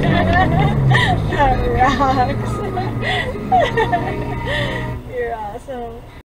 that rocks. You're awesome.